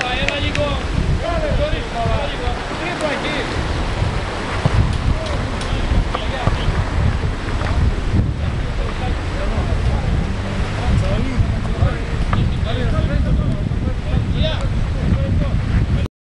Aí ela ligou.